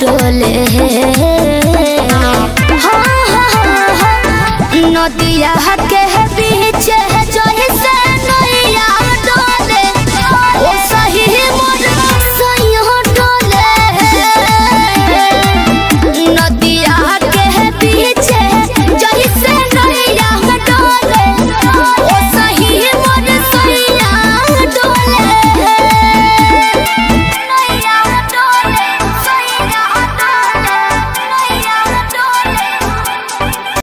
डोले हाँ, हाँ, हाँ, नदिया के बीच है जो